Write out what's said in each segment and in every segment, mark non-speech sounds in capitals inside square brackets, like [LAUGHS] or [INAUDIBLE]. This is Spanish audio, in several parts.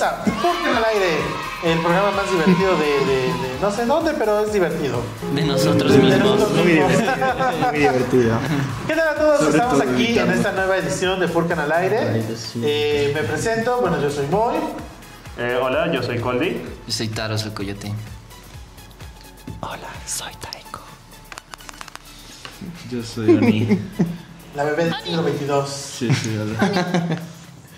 bienvenidos a Furcan al aire, el programa más divertido de, de- de no sé dónde, pero es divertido. De nosotros De mismos. nosotros Muy divertido. Muy divertido. ¿Qué tal a todos? Sobre Estamos todo aquí en esta nueva edición de Furcan al aire. Eh, me presento, bueno, yo soy Moy. Eh, hola, yo soy Coldy. Yo soy Taro, soy Coyote. Hola, soy Taiko. Yo soy Oni. La bebé del siglo XXII. Sí, sí, hola.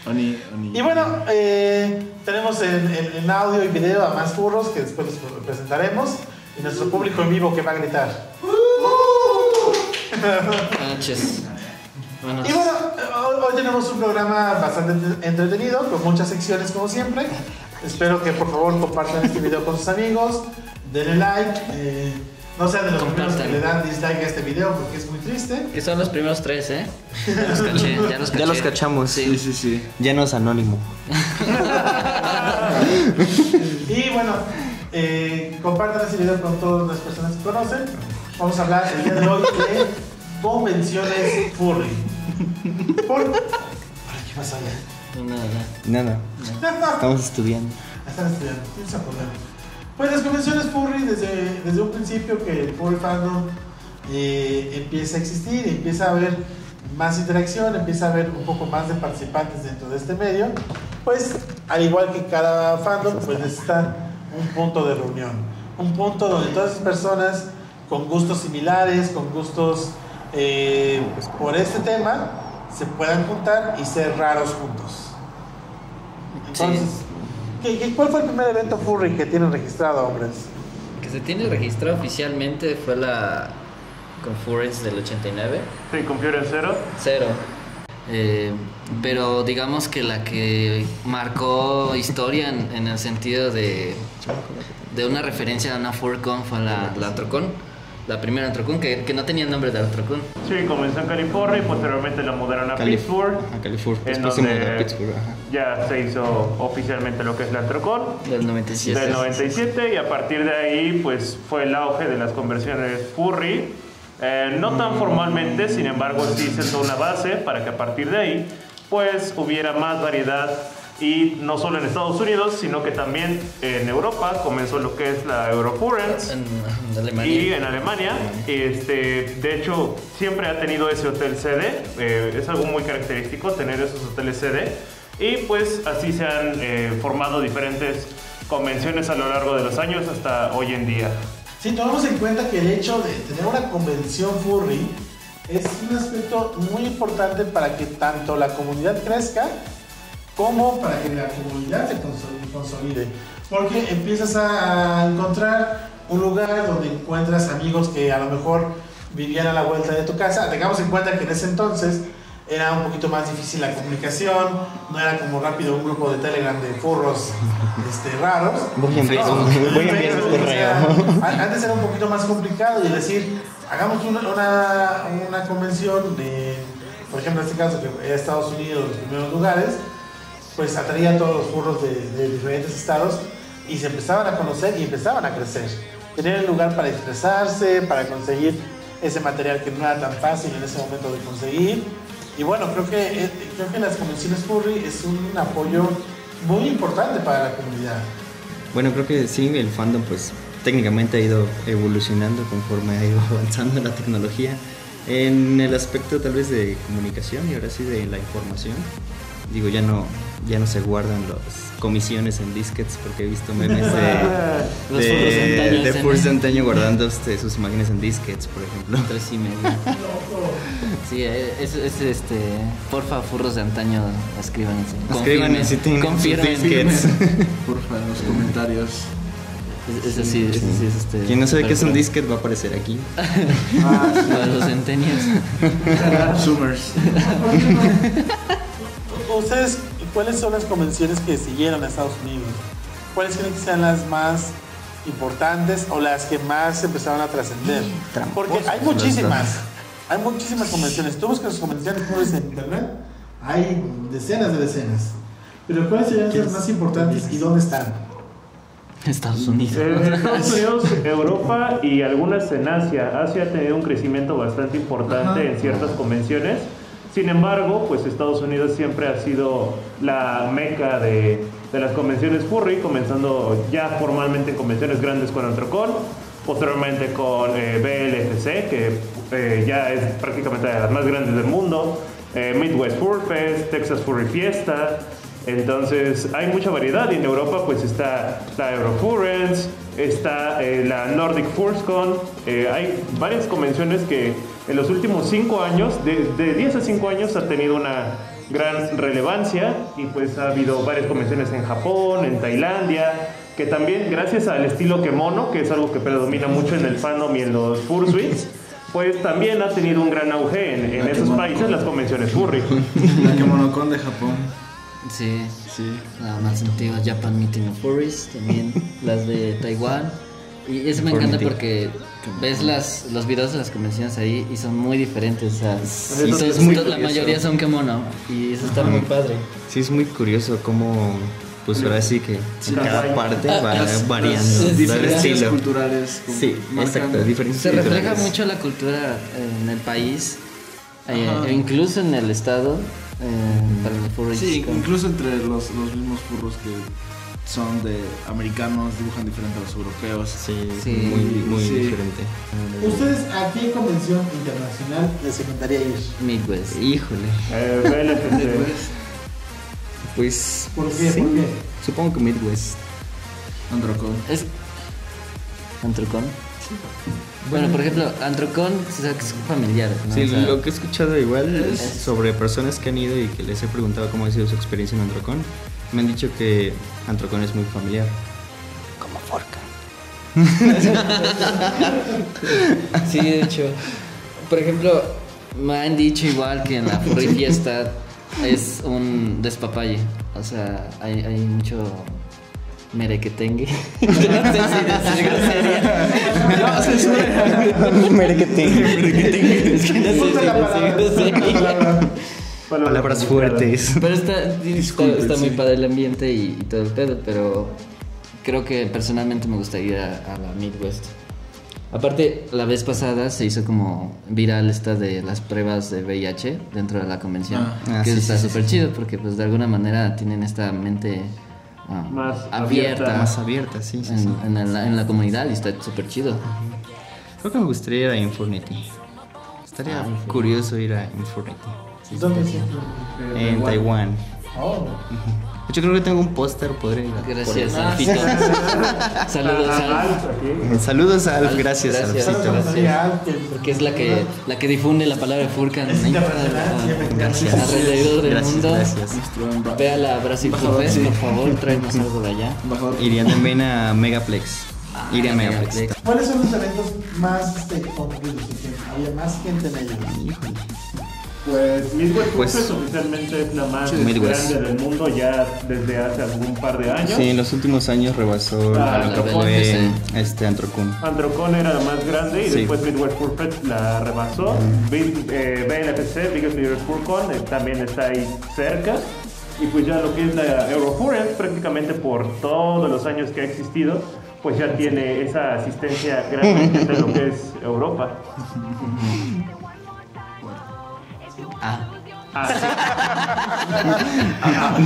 Oni, Oni. Y bueno, eh, tenemos en, en- en audio y video a más furros que después les presentaremos. Y nuestro público en vivo que va a gritar. Buenas noches. Buenas Y bueno, hoy, hoy tenemos un programa bastante entre- entretenido, con muchas secciones como siempre. Espero que por favor compartan este video con sus amigos, denle like, eh, no sean de los primeros que le dan dislike a este video porque es muy triste. Que son los primeros tres, ¿eh? Ya los caché, ya los caché. Ya los cachamos. Sí, Sí. sí, sí. Ya no es anónimo. [LAUGHS] Y bueno, eh, compartan este video con todas las personas que conocen. Vamos a hablar el día de hoy de convenciones furry. Por... ¿Qué pasa allá? No, nada. Nada. [LAUGHS] Estamos estudiando. Están estudiando, tienes a. Pues las convenciones furry, desde, desde un principio que el furry fandom eh, empieza a existir, empieza a haber más interacción, empieza a haber un poco más de participantes dentro de este medio, pues al igual que cada fandom, pues necesita un punto de reunión, un punto donde todas esas personas con gustos similares, con gustos eh, por este tema, se puedan juntar y ser raros juntos. Entonces, ¿qué- qué- cuál fue el primer evento furry que tienen registrado, hombres? Que se tiene registrado oficialmente fue la con Furries del 89. Sí, con Fiore en cero. Cero. Eh, pero digamos que la que marcó historia en, en el sentido de, de una referencia a una Furcon fue la, la Antrocon. La primera Antrocon, que, que no tenía el nombre de Antrocon. Sí, comenzó en California y posteriormente la mudaron a Calif- Pittsburgh. A California. En se donde a Pittsburgh. ajá. ya se hizo oficialmente lo que es la Antrocon. Del 97. Del 97 y a partir de ahí pues fue el auge de las conversiones furry. Eh, no tan formalmente, sin embargo sí sentó una base para que a partir de ahí pues hubiera más variedad y no solo en Estados Unidos, sino que también en Europa comenzó lo que es la Eurofurence. En, en Alemania. Y en Alemania, este, de hecho, siempre ha tenido ese hotel sede. eh, es algo muy característico tener esos hoteles sede. Y pues así se han eh, formado diferentes convenciones a lo largo de los años hasta hoy en día. Si tomamos en cuenta que el hecho de tener una convención furry es un aspecto muy importante para que tanto la comunidad crezca como para que la comunidad se consol- consolide. Porque empiezas a encontrar un lugar donde encuentras amigos que a lo mejor vivían a la vuelta de tu casa. Tengamos en cuenta que en ese entonces era un poquito más difícil la comunicación, no era como rápido un grupo de Telegram de furros [LAUGHS] este, raros. Voy a enviar, No, voy o sea, antes era un poquito más complicado y decir, hagamos una, una, una convención de, por ejemplo, en este caso que era Estados Unidos, los primeros lugares, pues atraía a todos los furros de, de diferentes estados y se empezaban a conocer y empezaban a crecer. Tenían el lugar para expresarse, para conseguir ese material que no era tan fácil en ese momento de conseguir. Y bueno, creo que, eh, creo que las convenciones furry es un apoyo muy importante para la comunidad. Bueno, creo que sí, el fandom pues técnicamente ha ido evolucionando conforme ha ido [LAUGHS] avanzando la tecnología. En el aspecto tal vez de comunicación y ahora sí de la información. Digo, ya no, ya no se guardan las comisiones en disquets porque he visto memes de, [LAUGHS] Los furros de de, antaño de en- furros de antaño guardando este, sus imágenes en disquets, por ejemplo. [LAUGHS] Tres y medio. Sí, eh, es, es este. Porfa, furros de antaño, escriban eso. Escriban si tienen disquets. [LAUGHS] Porfa, en los comentarios. Es, es así, es, así, es este. Quien no sabe qué es un disquete va a aparecer aquí. Para los centennials. Zoomers. ¿Ustedes cuáles son las convenciones que siguieron a Estados Unidos? ¿Cuáles creen que sean las más importantes o las que más empezaron a trascender? Porque hay muchísimas, hay muchísimas convenciones. Tú buscas convenciones furries en internet, hay decenas de decenas. Pero ¿cuáles serían las más importantes y dónde están? Estados Unidos. Estados [LAUGHS] Unidos, Europa y algunas en Asia. Asia ha tenido un crecimiento bastante importante Ajá. en ciertas convenciones. Sin embargo, pues Estados Unidos siempre ha sido la meca de, de las convenciones furry, comenzando ya formalmente en convenciones grandes con Antrocon, posteriormente con eh, BLFC, que eh, ya es prácticamente de las más grandes del mundo, eh, Midwest Fur Fest, Texas Furry Fiesta. Entonces hay mucha variedad y en Europa pues está la Eurofurence, está eh, la Nordic Furscon, eh, hay varias convenciones que en los últimos 5 años, de, de 10 a 5 años ha tenido una gran relevancia y pues ha habido varias convenciones en Japón, en Tailandia, que también gracias al estilo kemono, que es algo que predomina mucho en el fandom y en los fursuits, pues también ha tenido un gran auge en, en esos kemono países con. las convenciones furry. La Kemonocon de Japón. Sí, Sí. la más antigua Japan Meeting of Furries, también las de Taiwán. Y eso me encanta porque ves las, los videos de las convenciones ahí y son muy diferentes. O sea, y todos- es muy la mayoría son kemono y eso está muy padre. Sí, es muy curioso cómo, pues ahora sí que en cada parte Ah, va Las- variando las diferencias culturales. Sí, exacto, diferencias Se refleja culturales. mucho la cultura en el país, eh, Ajá. e incluso en el estado, eh, para los furries. Sí, incluso entre los, los mismos furros que son de americanos dibujan diferente a los europeos. Sí, Sí, muy, muy sí. diferente. ¿Ustedes a qué convención internacional les encantaría ir? Midwest. Híjole, Eh, BLFC. pues ¿Por qué? sí, ¿Por qué? supongo que Midwest. Androcon. ¿Es Antrocon? Bueno, por ejemplo, Antrocon o sea, que es familiar. ¿no? Sí, O sea, lo que he escuchado igual es sobre personas que han ido y que les he preguntado cómo ha sido su experiencia en Antrocon. Me han dicho que Antrocon es muy familiar. Como Forca. [LAUGHS] sí, de hecho. Por ejemplo, me han dicho igual que en la Furry [LAUGHS] Fiesta es un despapalle. O sea, hay, hay mucho merequetengue. [LAUGHS] no sé si decir grosería. No, censura. Merequetengue. Es que no sé la decir palabra. grosería. Palabras fuertes. Pero está, está, está muy sí. padre el ambiente y, y todo el pedo, pero creo que personalmente me gustaría ir a, a la Midwest. Aparte, la vez pasada se hizo como viral esta de las pruebas de VIH dentro de la convención. Ah. Ah, que sí, está sí, sí, súper chido porque pues de alguna manera tienen esta mente ah, Más abierta, abierta. Más abierta, sí, sí, sí. en, en la, en la comunidad y está súper chido. Creo que me gustaría ir a Infinity. Estaría Ah, curioso ir a Infinity. En Taiwán. Oh. De hecho, creo que tengo un póster, podré ir a- Gracias, por- Alfito. [LAUGHS] Saludos, Ah, Alf. Saludos a Alf, Alf, gracias, gracias. Alfito. Alguien. Porque es la que, la que difunde la palabra de Furkan. Gracias. alrededor del Gracias, mundo. gracias. Ve a la Brasil Embajador, Fest, sí. por favor, tráenos algo de allá. Iría también a Megaplex. Iré a Megaplex. Megaplex. ¿Cuáles son los eventos más este, concurridos? y que Había más gente en ellos. Híjole. Pues Midwest Pues- oficialmente es la más grande del mundo ya desde hace algún par de años. Sí, en los últimos años rebasó Ah, lo que fue este Antrocun. Androcon era la más grande y Sí. después Midwest Fur Fest la rebasó. Big- eh, BLFC, Biggest Midwest Furcon, eh, también está ahí cerca. Y pues ya lo que es la Eurofurence, prácticamente por todos los años que ha existido, pues ya tiene esa asistencia grande de lo que es Europa. [LAUGHS] Ah, Ah,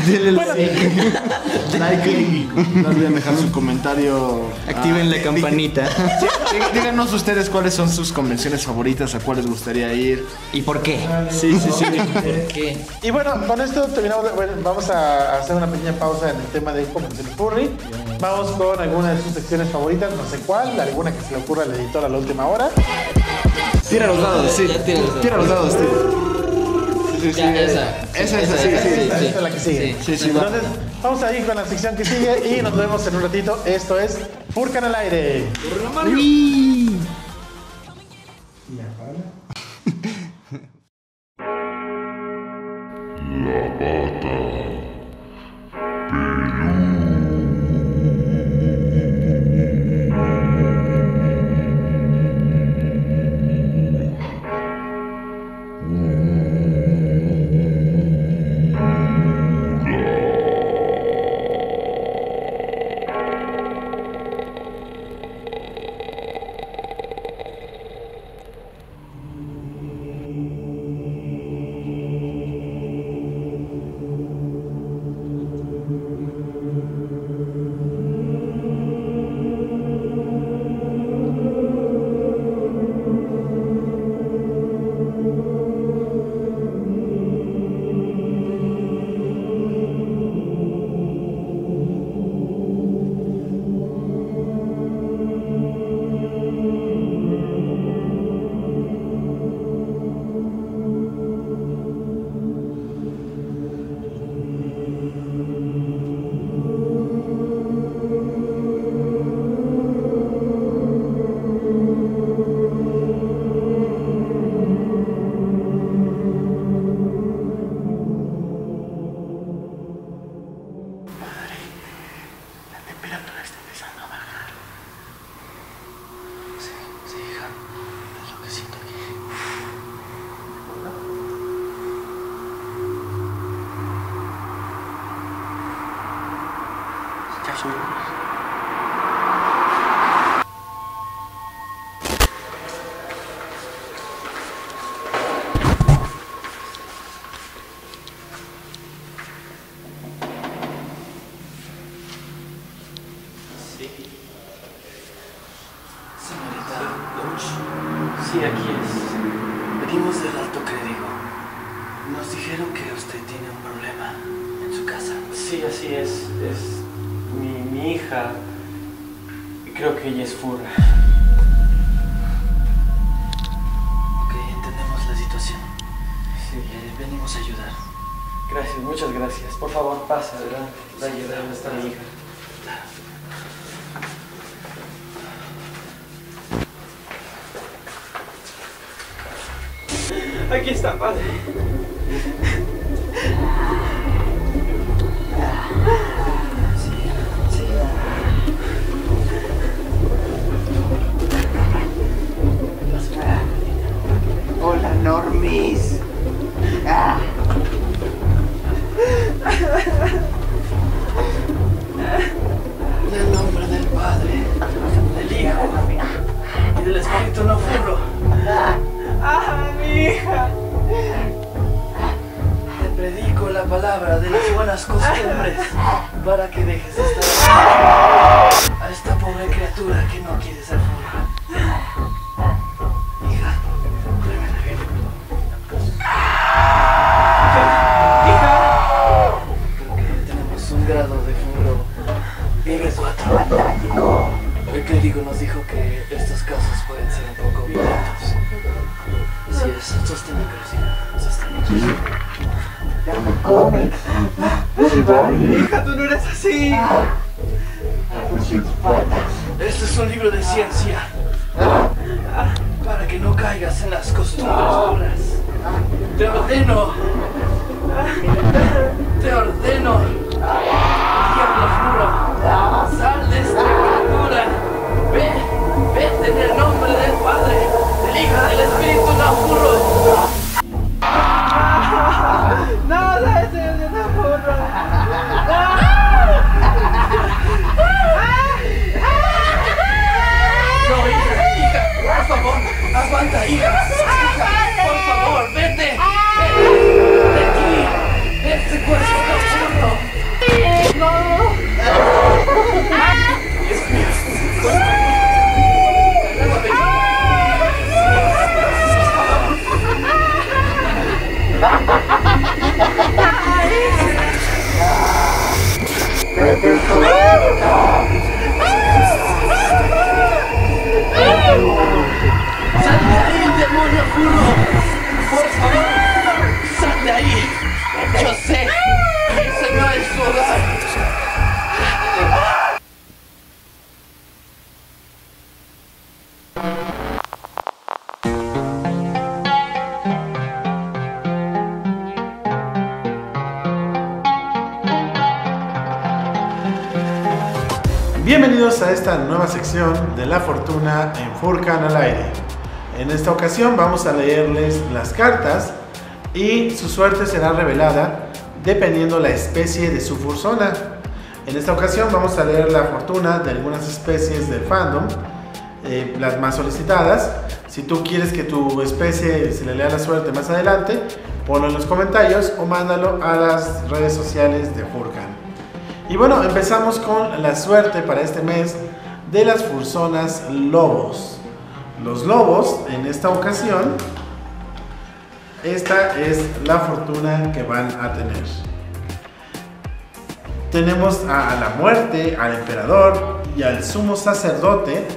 sí. [LAUGHS] [LAUGHS] Like y no olviden dejar su comentario. Activen Ah, la dí- campanita. dí- Díganos ustedes cuáles son sus convenciones favoritas, a cuáles gustaría ir. ¿Y por qué? Sí, sí, sí. [LAUGHS] ¿por qué? Y bueno, con esto terminamos. Bueno, vamos a hacer una pequeña pausa en el tema de convenciones furry. Vamos con alguna de sus secciones favoritas, no sé cuál, alguna que se le ocurra al editor a la última hora. Tira los dados, sí. Ya tira los dados. Tira los dados, tío. Sí, sí, esa. Esa, esa, sí, sí. Es la que sigue. Sí. Sí. Entonces, vamos a ir con la sección que sigue y nos vemos en un ratito. Esto es Furcan al aire. Uy. [LAUGHS] El clérigo nos dijo que estos casos pueden ser un poco violentos. Así es, sostén la curiosidad. Sostén la curiosidad. Dame cómics. Hija, tú no eres así. Esto es un libro de ciencia. Para que no caigas en las costumbres duras. Te ordeno. Te ordeno. Diablo furo. Sal de esta criatura. Ve. Vete en el nombre del Padre, del Hijo del Espíritu no furro. No, ese es una furro. No, hija, hija, por favor, aguanta. Hija, ¡Sal de ahí, demonio furro! Bienvenidos a esta nueva sección de la fortuna en Furcan al aire. En esta ocasión vamos a leerles las cartas y su suerte será revelada dependiendo la especie de su fursona. En esta ocasión vamos a leer la fortuna de algunas especies del fandom, eh, las más solicitadas. Si tú quieres que tu especie se le lea la suerte más adelante, ponlo en los comentarios o mándalo a las redes sociales de Furcan. Y bueno, empezamos con la suerte para este mes de las fursonas lobos. Los lobos, en esta ocasión, esta es la fortuna que van a tener. Tenemos a la muerte, al emperador y al sumo sacerdote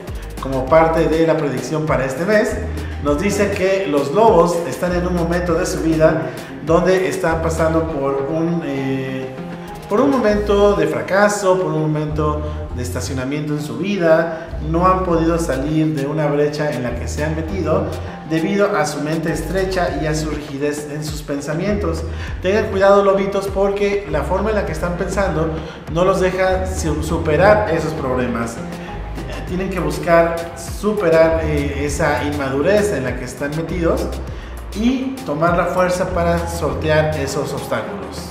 como parte de la predicción para este mes. Nos dice que los lobos están en un momento de su vida donde están pasando por un... eh, por un momento de fracaso, por un momento de estacionamiento en su vida, no han podido salir de una brecha en la que se han metido debido a su mente estrecha y a su rigidez en sus pensamientos. Tengan cuidado lobitos porque la forma en la que están pensando no los deja su- superar esos problemas. Tienen que buscar superar eh, esa inmadurez en la que están metidos y tomar la fuerza para sortear esos obstáculos.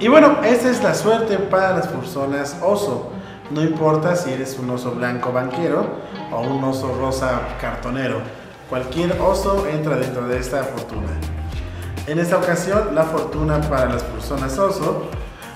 Y bueno, esta es la suerte para las personas oso. No importa si eres un oso blanco banquero o un oso rosa cartonero. Cualquier oso entra dentro de esta fortuna. En esta ocasión, la fortuna para las personas oso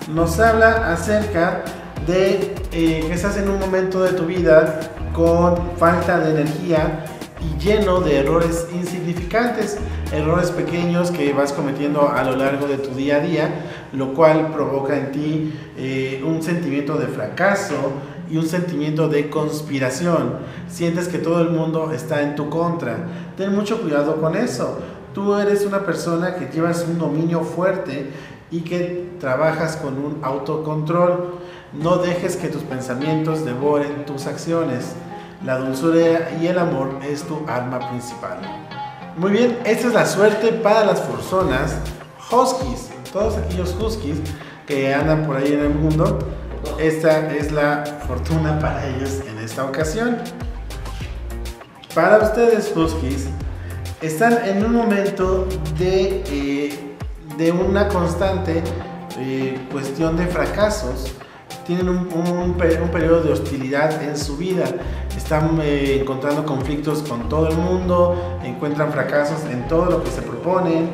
nos habla acerca de eh, que estás en un momento de tu vida con falta de energía y lleno de errores insignificantes, errores pequeños que vas cometiendo a lo largo de tu día a día, lo cual provoca en ti eh, un sentimiento de fracaso y un sentimiento de conspiración. Sientes que todo el mundo está en tu contra. Ten mucho cuidado con eso. Tú eres una persona que llevas un dominio fuerte y que trabajas con un autocontrol. No dejes que tus pensamientos devoren tus acciones. La dulzura y el amor es tu arma principal. Muy bien, esta es la suerte para las personas huskies. Todos aquellos huskies que andan por ahí en el mundo, esta es la fortuna para ellos en esta ocasión. Para ustedes huskies, están en un momento de, eh, de una constante eh, cuestión de fracasos. Tienen un, un, un periodo de hostilidad en su vida. Están eh, encontrando conflictos con todo el mundo, encuentran fracasos en todo lo que se proponen.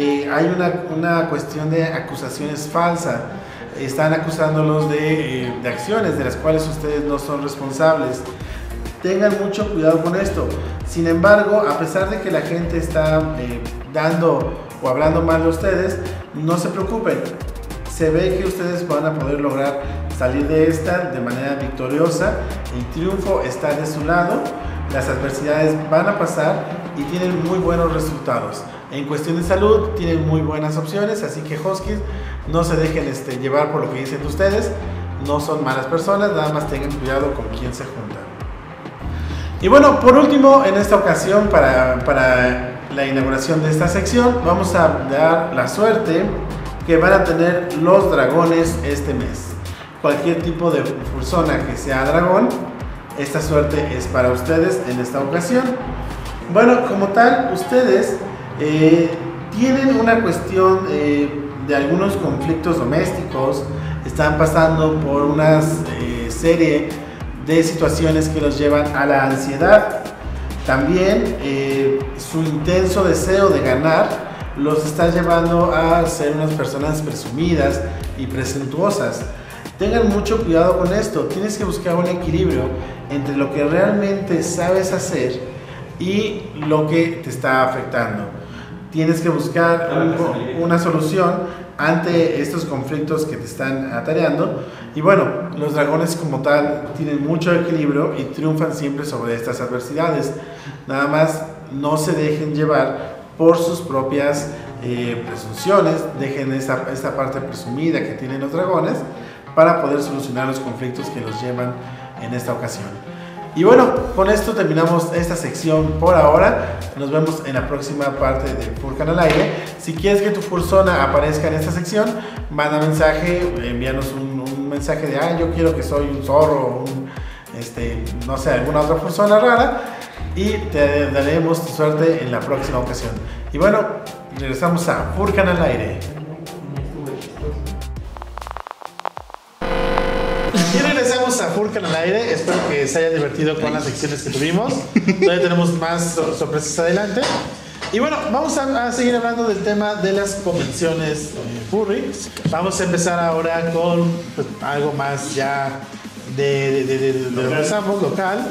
Hay una, una cuestión de acusaciones falsas. Están acusándolos de, eh, de acciones de las cuales ustedes no son responsables. Tengan mucho cuidado con esto. Sin embargo, a pesar de que la gente está eh, dando o hablando mal de ustedes, no se preocupen. Se ve que ustedes van a poder lograr salir de esta de manera victoriosa. El triunfo está de su lado. Las adversidades van a pasar y tienen muy buenos resultados. En cuestión de salud, tienen muy buenas opciones. Así que, Huskies, no se dejen este, llevar por lo que dicen de ustedes. No son malas personas, nada más tengan cuidado con quién se juntan. Y bueno, por último, en esta ocasión, para la inauguración de esta sección, vamos a dar la suerte que van a tener los dragones este mes. Cualquier tipo de persona que sea dragón, esta suerte es para ustedes en esta ocasión. Bueno, como tal, ustedes eh, tienen una cuestión eh, de algunos conflictos domésticos, están pasando por una eh, serie de situaciones que los llevan a la ansiedad. También su intenso deseo de ganar los está llevando a ser unas personas presumidas y presuntuosas. Tengan mucho cuidado con esto. Tienes que buscar un equilibrio entre lo que realmente sabes hacer y lo que te está afectando. Tienes que buscar un- una solución ante estos conflictos que te están atareando. Y bueno, los dragones como tal tienen mucho equilibrio y triunfan siempre sobre estas adversidades. Nada más no se dejen llevar por sus propias eh, presunciones, dejen esta, esta parte presumida que tienen los dragones para poder solucionar los conflictos que los llevan en esta ocasión. Y bueno, con esto terminamos esta sección por ahora. Nos vemos en la próxima parte de Furcan al aire. Si quieres que tu Fursona aparezca en esta sección, manda mensaje, envíanos un, mensaje de, ah, yo quiero que soy un zorro o un, este, no sé, alguna otra persona rara. Y te daremos tu suerte en la próxima ocasión. Y bueno, regresamos a Furcan al aire. A Furcan al aire. Espero que se haya divertido con las secciones que tuvimos. Todavía tenemos más sor- sorpresas adelante. Y bueno, vamos a, a seguir hablando del tema de las convenciones eh, furry. Vamos a empezar ahora con pues, algo más ya de, de, de, de- de lo que usamos, local.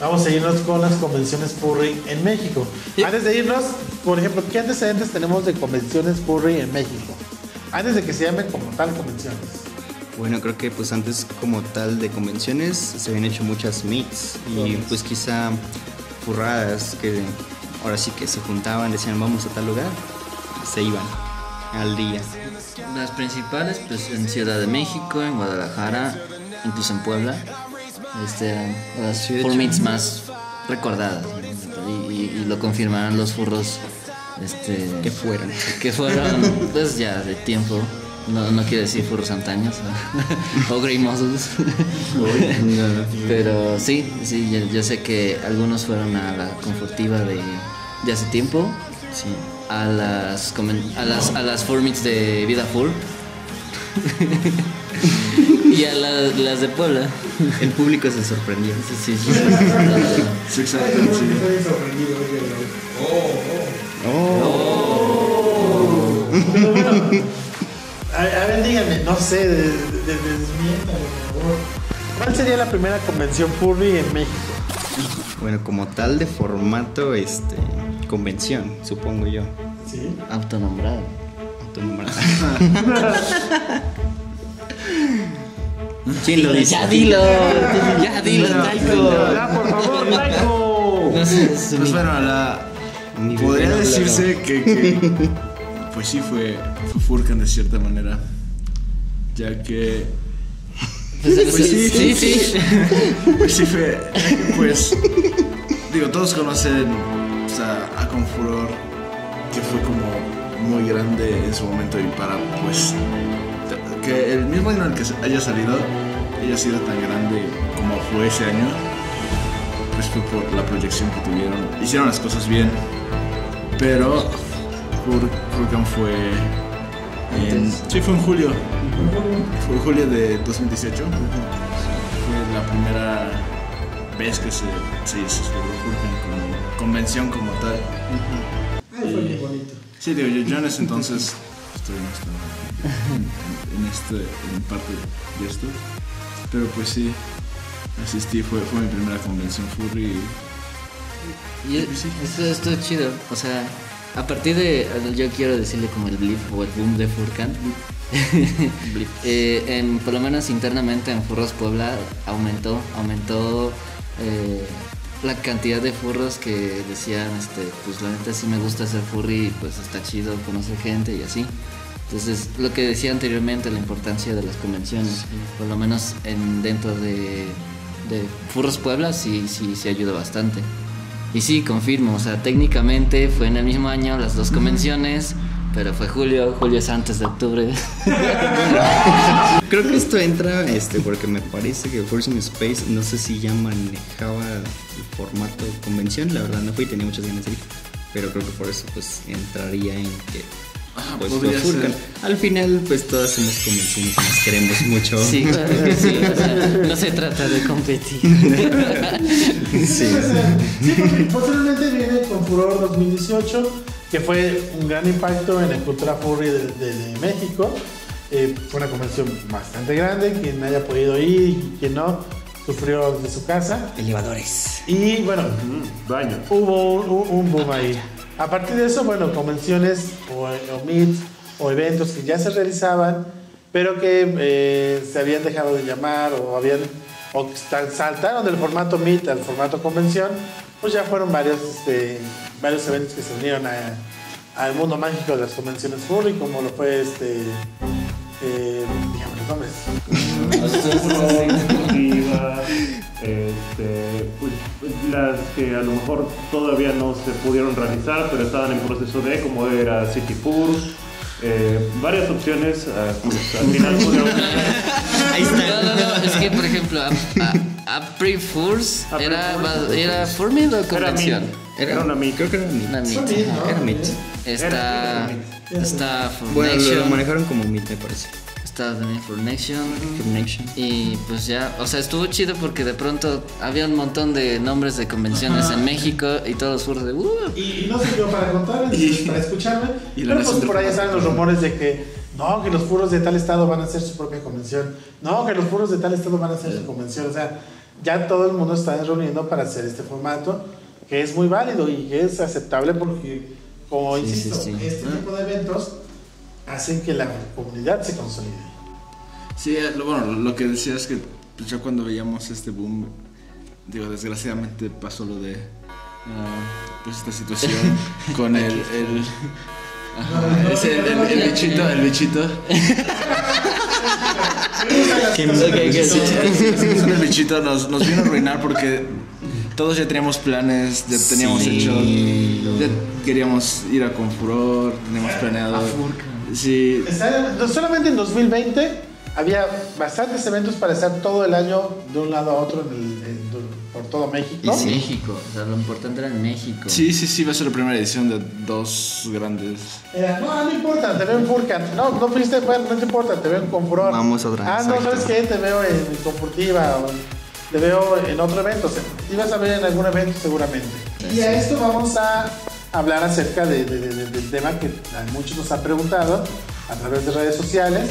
Vamos a irnos con las convenciones furry en México. Antes de irnos, por ejemplo, ¿qué antecedentes tenemos de convenciones furry en México? Antes de que se llamen como tal convenciones. Bueno, creo que pues antes como tal de convenciones se habían hecho muchas meets y pues quizá furradas que ahora sí que se juntaban, decían vamos a tal lugar, se iban al día. Las principales, pues en Ciudad de México, en Guadalajara, incluso en Puebla, este, las Sí, full meets más recordadas. ¿no? Y, y- y lo confirmaron los furros este, Que fueran. que fueron, [LAUGHS] pues ya de tiempo. No, no quiero decir furros antaños [LAUGHS] o, o grimosos. [LAUGHS] Pero sí, sí, yo, yo sé que algunos fueron a la confortiva de, de hace tiempo Sí. a las, a las, a las Fur Meets de Vida Full. [LAUGHS] y a la- las de Puebla. El público se sorprendió. Sí, sí, sí. Sí, sí. Estoy sorprendido, oye, a, ver, díganme, no sé, de, de, de- desmiéntame, por favor. ¿Cuál sería la primera convención furry en México? Bueno, como tal de formato, este, convención, supongo yo. ¿Sí? Autonombrado. Autonombrada. ¿Quién lo dice? Ya dilo, ya dilo, Taiko. Ya, por favor, [LAUGHS] Taiko. No sé, es Pues bueno, la. Podría decirse que, que, Pues sí, fue, fue Furkan de cierta manera. Ya que. Pues, Pues sí. sí, sí. Pues sí, fue. Pues. Digo, todos conocen sea, a Confuror, que fue como muy grande en su momento y para, pues. Que el mismo año en el que haya salido haya sido tan grande como fue ese año, pues fue por la proyección que tuvieron. Hicieron las cosas bien, pero Furkan fue. En, sí, fue en julio. Fue en julio de 2018. Fue la primera vez que se, se hizo sobre Furkan como convención como tal. Ay, fue bien bonito. Sí, digo, yo, yo en ese entonces estoy en, esta- en, en este, en parte de esto. Pero pues sí, asistí, fue, fue mi primera convención furry. Y esto, esto es chido. O sea, a partir de. Yo quiero decirle como el blip o el boom de Furkan. [LAUGHS] [LAUGHS] Eh, en, por lo menos internamente en Furros Puebla aumentó, aumentó eh, la cantidad de furros que decían, este, pues la neta sí me gusta ser furry, pues está chido conocer gente y así. Entonces, lo que decía anteriormente, la importancia de las convenciones, por lo menos en, dentro de, de Furros Puebla, sí, sí, sí ayuda bastante. Y sí, confirmo, o sea, técnicamente fue en el mismo año las dos convenciones, pero fue julio, julio es antes de octubre. [LAUGHS] Creo que esto entra, este, porque me parece que Force in Space, no sé si ya manejaba el formato convención, la verdad no fui, tenía muchas ganas de ir, pero creo que por eso pues entraría en que pues Furkan. ser. Al final pues todas somos convenciones y nos queremos mucho. Sí, [LAUGHS] claro que sí, o sea, no se trata de competir. [LAUGHS] sí. Sí, porque posteriormente viene con Furor 2018, que fue un gran impacto en la cultura furry de, de- de México. Eh, fue una convención bastante grande, quien haya podido ir y quien no, sufrió de su casa. Elevadores. Y bueno, Mm, Baño. hubo un boom ahí. A partir de eso, bueno, convenciones o, o meets o eventos que ya se realizaban, pero que eh, se habían dejado de llamar o habían o sal- saltaron del formato meet al formato convención, pues ya fueron varios, este, varios eventos que se unieron al mundo mágico de las convenciones furry, como lo fue este, eh, dígame los nombres. [LAUGHS] las que a lo mejor todavía no se pudieron realizar, pero estaban en proceso de, como era City Fur, eh, varias opciones, ah, pues, al [LAUGHS] final pudieron Ahí No, está. no, no, es que por ejemplo, a, April era, era Furmid o Era convención. Meet. Era una Meet. Creo que era Meet. Una Meet. meet, ¿no? Era Meet. Está, está Bueno, lo manejaron como Meet, me parece. Está también Furnation. Combination. Y pues ya, o sea, estuvo chido porque de pronto había un montón de nombres de convenciones en México y todos los furros de "Uh". Y, y no yo para contarles, ni [LAUGHS] para escucharme. y pero pues por ahí están los rumores de que no, que los furros de tal estado van a hacer su propia convención. No, que los furros de tal estado van a hacer su convención. O sea, ya todo el mundo está reuniendo para hacer este formato, que es muy válido y que es aceptable porque, como Sí, insisto, sí, sí. este tipo de eventos hacen que la comunidad se consolide. Sí, eh, lo, bueno, lo que decía es que pues, ya cuando veíamos este boom, digo, desgraciadamente pasó lo de ah, pues esta situación [LAUGHS] con el, el, ajá, ese, el, el- el bichito, el bichito. [LAUGHS] [LAUGHS] ¿Qué El bichito, el- el bichito nos, nos vino a arruinar porque todos ya teníamos planes, ya teníamos Sí. hecho, ya queríamos ir a Confuror, teníamos planeado. Sí, no solamente en 2020 había bastantes eventos para estar todo el año de un lado a otro en el- en- por todo México. En México, o sea, lo importante era en México. Sí, sí, sí, va a ser la primera edición de dos grandes. Eh, no, no importa, te veo en Furcan. No, no fuiste, bueno, no te importa, te veo en Confuror. Vamos otra, Ah, no. ¿sabes qué? Te veo en Confurtiva o te veo en otro evento. O sea, te ibas a ver en algún evento seguramente. Y a esto vamos a hablar acerca de- de- de- de- del tema que a muchos nos han preguntado a través de redes sociales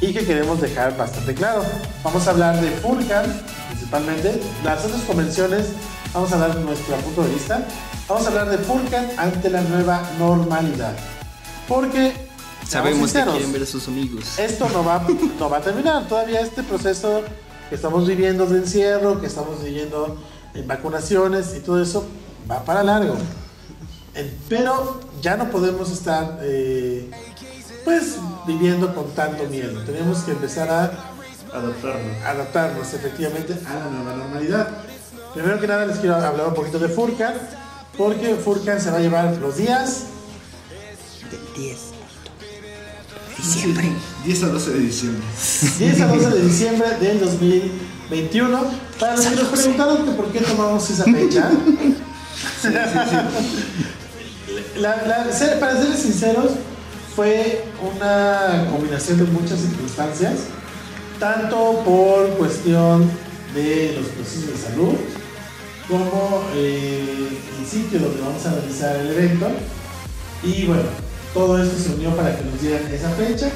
y que queremos dejar bastante claro. Vamos a hablar de Furcan, principalmente, las otras convenciones, vamos a dar nuestro punto de vista. Vamos a hablar de Furcan ante la nueva normalidad. Porque, Sabemos que quieren ver a sus amigos. esto no va, no va a terminar. Todavía este proceso que estamos viviendo de encierro, que estamos viviendo en vacunaciones y todo eso, va para largo. Pero ya no podemos estar, eh, pues, viviendo con tanto miedo. Tenemos que empezar a Adaptarnos. adaptarnos efectivamente a la nueva normalidad. Primero que nada les quiero hablar un poquito de Furcan, porque Furcan se va a llevar los días 10. 10 a 12 de diciembre. 10 a 12 de diciembre del 2021. Para los que nos preguntaron que por qué tomamos esa fecha. La- la- ser- para serles sinceros, fue una combinación de muchas circunstancias, tanto por cuestión de los procesos de salud, como eh, el sitio donde vamos a realizar el evento. Y bueno, todo esto se unió para que nos dieran esa fecha.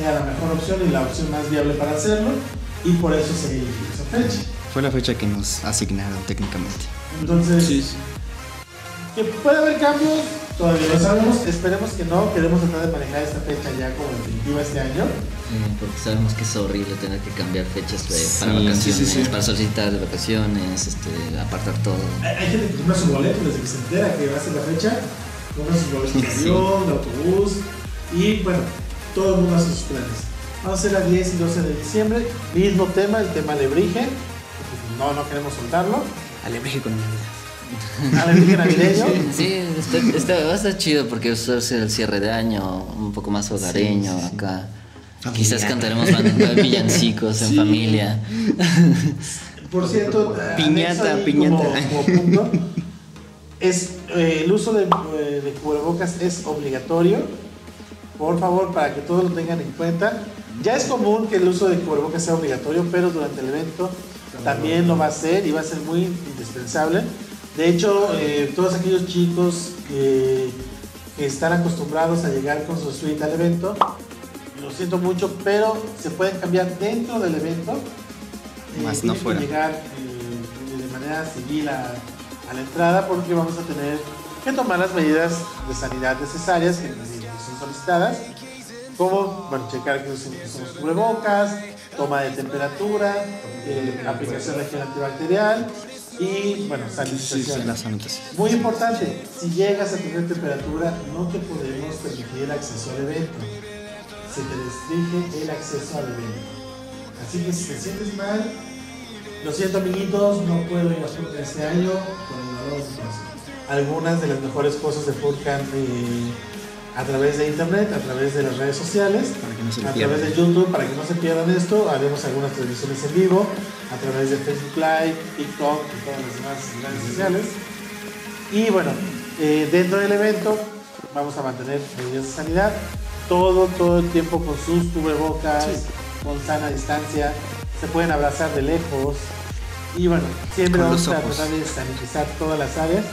Era la mejor opción y la opción más viable para hacerlo. Y por eso se eligió esa fecha. Fue la fecha que nos asignaron técnicamente. Entonces, que puede haber cambios, todavía no sabemos. Esperemos que no. Queremos tratar de manejar esta fecha ya como definitiva este año. Eh, porque sabemos que es horrible tener que cambiar fechas de- para vacaciones, sí, sí, sí. para solicitar de vacaciones, este, apartar todo. Hay, gente que compra su boleto desde que se entera que va a ser la fecha. Compra sus boletos de [LAUGHS] Sí. avión, de autobús. Y bueno, todo el mundo hace sus planes. Vamos a hacer a 10 y 12 de diciembre. Mismo tema, el tema alebrije. No, no queremos soltarlo. Alebrije con Navideño. Sí, está, está- va a estar chido porque va a ser el cierre de año, un poco más hogareño acá. Quizás cantaremos villancicos en Sí. familia. Por cierto, Piñata, piñata. Como, como punto, es, eh, el uso de, eh, de cubrebocas es obligatorio. Por favor, para que todos lo tengan en cuenta. Ya es común que el uso de cubrebocas sea obligatorio, pero durante el evento también lo va a ser y va a ser muy indispensable. De hecho, eh, todos aquellos chicos que, que están acostumbrados a llegar con su suite al evento, lo siento mucho, pero se pueden cambiar dentro del evento eh, Más no fuera. llegar eh, de manera civil a, a la entrada porque vamos a tener que tomar las medidas de sanidad necesarias que, son solicitadas, como bueno, checar que usamos cubrebocas, toma de temperatura, eh, aplicación de gel antibacterial y bueno, sanitización. La sanitación. Muy importante, si llegas a tener temperatura, no te podemos permitir el acceso al evento. Se te restringe el acceso al evento. Así que si te sientes mal, lo siento amiguitos, no puedo ir a Furcan este año con de corazón. Algunas de las mejores cosas de Furcan eh, a través de internet, a través de las redes sociales, no a través de. YouTube, para que no se pierdan esto, haremos algunas transmisiones en vivo, a través de Facebook Live, TikTok y todas las demás redes sociales. Y bueno, eh, dentro del evento vamos a mantener medidas de sanidad, todo, todo el tiempo con sus cubrebocas, con sana distancia, se pueden abrazar de lejos. Y bueno, siempre Con vamos a tratar de sanitizar todas las áreas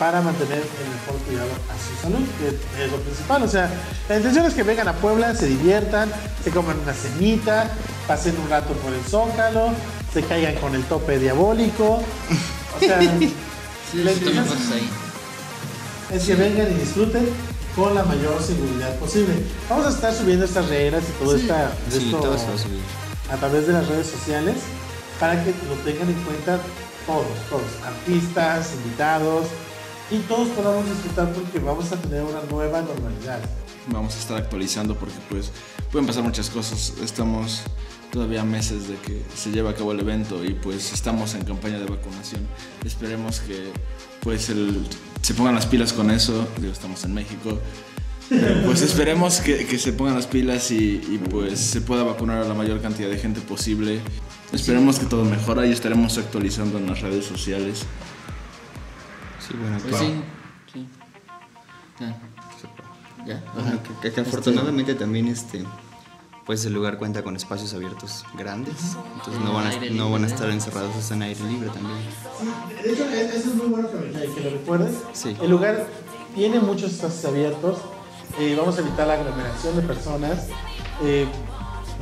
para mantener el mejor cuidado a su salud, que es lo principal. O sea, la intención es que vengan a Puebla, se diviertan, se coman una cenita, pasen un rato por el zócalo, se caigan con el tope diabólico. O sea, [LAUGHS] la intención es- es que vengan y disfruten con la mayor seguridad posible. Vamos a estar subiendo estas reglas y todo esta, Sí, esto todo a a través de las redes sociales para que lo tengan en cuenta todos, todos, artistas, invitados y todos podamos disfrutar porque vamos a tener una nueva normalidad. Vamos a estar actualizando porque pues pueden pasar muchas cosas. Estamos todavía meses de que se lleve a cabo el evento y pues estamos en campaña de vacunación. Esperemos que pues el- se pongan las pilas con eso. Digo, estamos en México. Pues esperemos que, que se pongan las pilas y, y, pues se pueda vacunar a la mayor cantidad de gente posible. Esperemos que todo mejora y estaremos actualizando en las redes sociales. Sí, bueno, Pues que- sí, sí. Ya. Ya. Ajá, que, que- que afortunadamente también este pues el lugar cuenta con espacios abiertos grandes, entonces no van a, no van a estar encerrados están en aire libre también. Sí, de hecho, e- eso es muy bueno que, lo recuerdes. Sí. El lugar tiene muchos espacios abiertos. eh, vamos a evitar la aglomeración de personas. eh,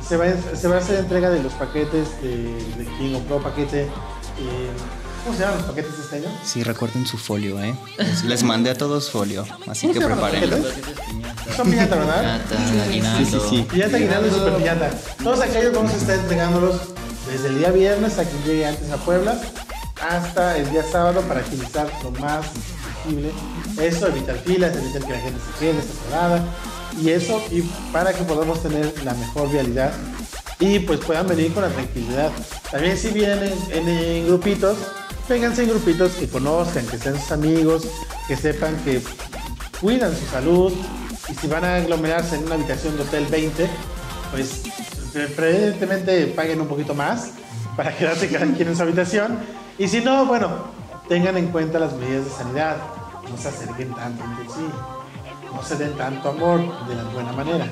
se, va, a- se va a hacer entrega de los paquetes de, de quien compró paquete. eh, ¿Cómo se llaman los paquetes este año? Sí, recuerden su folio, ¿eh? Les, les mandé a todos folio, así ¿Cómo que paquetes? Son piñata, ¿verdad? Piñata. Sí, sí, sí. Piñata, aguinaldo y super piñata. Todos aquellos vamos a estar entregándolos desde el día viernes a quien llegue antes a Puebla hasta el día sábado para agilizar lo más posible. Eso, evitar filas, evitar que la gente se quede separada y eso, y para que podamos tener la mejor vialidad y pues puedan venir con la tranquilidad. También si vienen en, en- en grupitos, vénganse en grupitos que conozcan, que sean sus amigos, que sepan que cuidan su salud. Y si van a aglomerarse en una habitación de hotel 20, pues pre- preferentemente paguen un poquito más para quedarse cada quien en su habitación. Y si no, bueno, tengan en cuenta las medidas de sanidad, no se acerquen tanto entre sí, no se den tanto amor de la buena manera.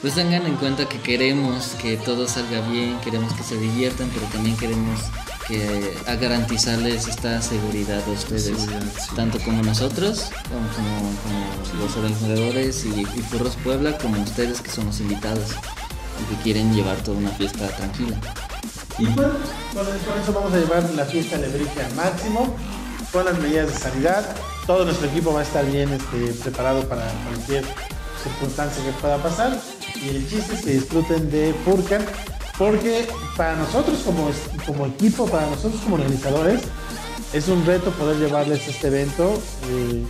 Pues tengan en cuenta que queremos que todo salga bien, queremos que se diviertan, pero también queremos que a garantizarles esta seguridad a ustedes, Seguridad, sí. tanto como nosotros, como, como- como los organizadores y, y Furros Puebla, como ustedes que son los invitados y que quieren llevar toda una fiesta tranquila. Y bueno, con, con eso vamos a llevar la fiesta alebrije al máximo, con las medidas de sanidad. Todo nuestro equipo va a estar bien este, preparado para cualquier circunstancia que pueda pasar. Y el chiste es que disfruten de Furcan, porque para nosotros como, equipo, para nosotros como organizadores, es un reto poder llevarles este evento, eh,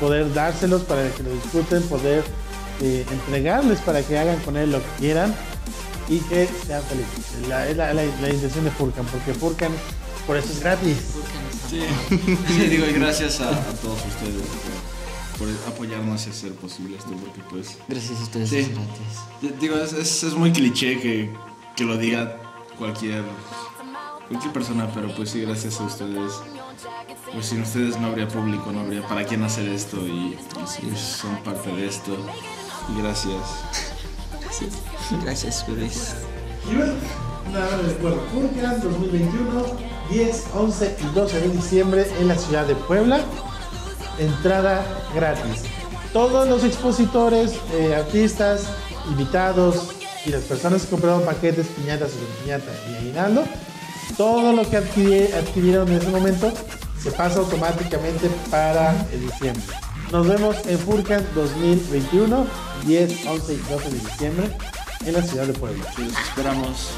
poder dárselos para que lo disfruten, poder eh, entregarles para que hagan con él lo que quieran y que sean felices. La, es la, la- la intención de Furcan, porque Furcan por eso es gratis. Sí, [LAUGHS] sí, digo, y gracias a, a todos ustedes por, apoyarnos y hacer posible esto, porque pues... Gracias a ustedes, Sí. es gratis. Digo, es, es, es muy cliché que, que lo diga cualquier, cualquier persona, pero pues sí, gracias a ustedes. Pues sin ustedes no habría público, no habría para quién hacer esto y, y pues, son parte de esto. Y gracias. Gracias, bebés. Y bueno, nada más les recuerdo, Furcan 2021, 10, 11 y 12 de diciembre en la ciudad de Puebla. Entrada gratis. Todos los expositores, eh, artistas, invitados y las personas que compraron paquetes, piñatas, sobre piñata y aguinaldo, todo lo que adquirieron en ese momento se pasa automáticamente para el diciembre. Nos vemos en Furcan 2021, 10, 11 y 12 de diciembre en la ciudad de Puebla. Sí, los esperamos.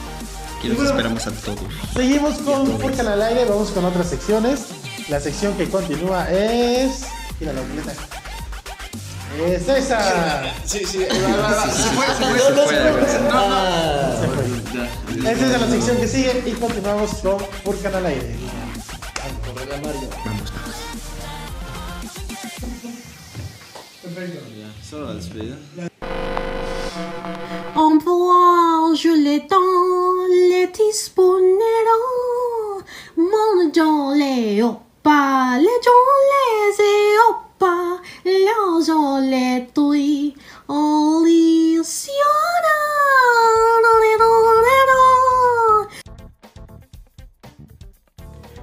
Aquí los esperamos a todos. Seguimos con Furcan al aire, vamos con otras secciones. La sección que continúa es. Mira la boleta. Es esa. Sí, sí, se fue, se fue, Se fue, de verdad. Se fue. Ya. Esa es la sección que sigue y continuamos con Furcan al aire. Vamos, vamos. Solo la despedida. En le temps, les disponeront. Mon dans les opas, les gens les opas, Los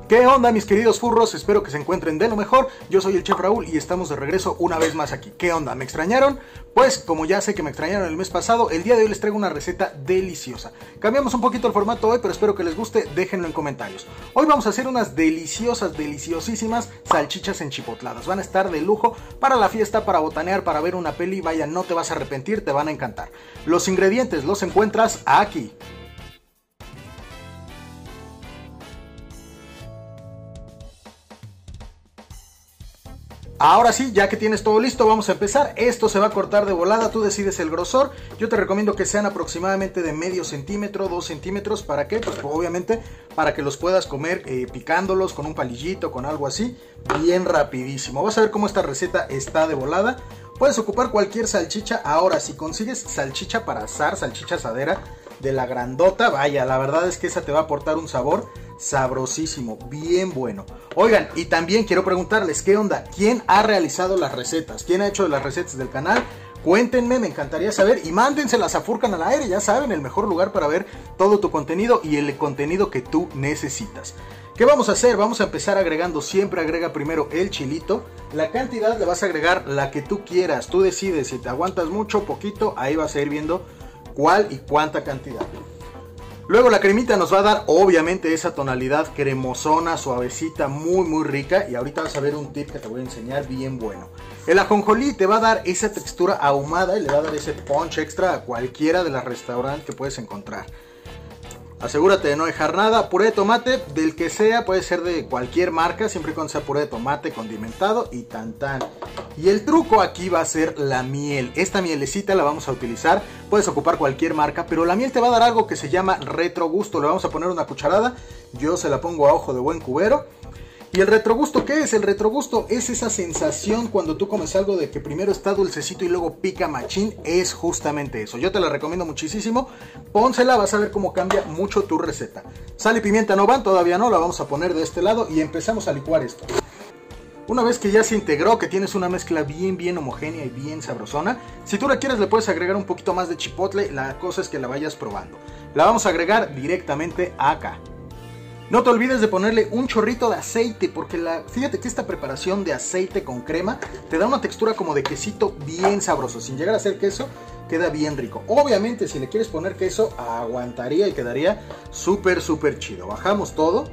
¿Qué onda mis queridos furros? Espero que se encuentren de lo mejor. Yo soy el chef Raúl y estamos de regreso una vez más aquí. ¿Qué onda? ¿Me extrañaron? Pues como ya sé que me extrañaron el mes pasado, el día de hoy les traigo una receta deliciosa. Cambiamos un poquito el formato hoy, pero espero que les guste, déjenlo en comentarios. Hoy vamos a hacer unas deliciosas, deliciosísimas salchichas enchipotladas. Van a estar de lujo para la fiesta, para botanear, para ver una peli. Vaya, no te vas a arrepentir, te van a encantar. Los ingredientes los encuentras aquí. Ahora sí, ya que tienes todo listo, vamos a empezar. Esto se va a cortar de volada, tú decides el grosor. Yo te recomiendo que sean aproximadamente de medio centímetro, dos centímetros. ¿Para qué? Pues obviamente para que los puedas comer eh, picándolos con un palillito, con algo así, bien rapidísimo. Vas a ver cómo esta receta está de volada. Puedes ocupar cualquier salchicha. Ahora, si consigues salchicha para asar, salchicha asadera, de la grandota. Vaya, la verdad es que esa te va a aportar un sabor sabrosísimo, bien bueno. Oigan, y también quiero preguntarles, ¿qué onda? ¿Quién ha realizado las recetas? ¿Quién ha hecho las recetas del canal? Cuéntenme, me encantaría saber y mándenselas a Furcan al aire, ya saben, el mejor lugar para ver todo tu contenido y el contenido que tú necesitas. ¿Qué vamos a hacer? Vamos a empezar agregando, siempre agrega primero el chilito. La cantidad le vas a agregar la que tú quieras, tú decides si te aguantas mucho o poquito, ahí vas a ir viendo cuál y cuánta cantidad. Luego la cremita nos va a dar obviamente esa tonalidad cremosona, suavecita, muy muy rica. Y ahorita vas a ver un tip que te voy a enseñar bien bueno. El ajonjolí te va a dar esa textura ahumada y le va a dar ese punch extra a cualquiera de los restaurantes que puedes encontrar. Asegúrate de no dejar nada. Puré de tomate, del que sea, puede ser de cualquier marca, siempre y cuando sea puré de tomate condimentado y tan tan. Y el truco aquí va a ser la miel. Esta mielecita la vamos a utilizar. Puedes ocupar cualquier marca, pero la miel te va a dar algo que se llama retrogusto. Le vamos a poner una cucharada. Yo se la pongo a ojo de buen cubero. ¿Y el retrogusto qué es? El retrogusto es esa sensación cuando tú comes algo de que primero está dulcecito y luego pica machín. Es justamente eso. Yo te la recomiendo muchísimo. Pónsela, vas a ver cómo cambia mucho tu receta. Sal y pimienta no van, todavía no. La vamos a poner de este lado y empezamos a licuar esto. Una vez que ya se integró, que tienes una mezcla bien, bien homogénea y bien sabrosona, si tú la quieres le puedes agregar un poquito más de chipotle, la cosa es que la vayas probando. La vamos a agregar directamente acá. No te olvides de ponerle un chorrito de aceite, porque fíjate que esta preparación de aceite con crema te da una textura como de quesito bien sabroso. Sin llegar a ser queso, queda bien rico. Obviamente, si le quieres poner queso, aguantaría y quedaría súper, súper chido. Bajamos todo.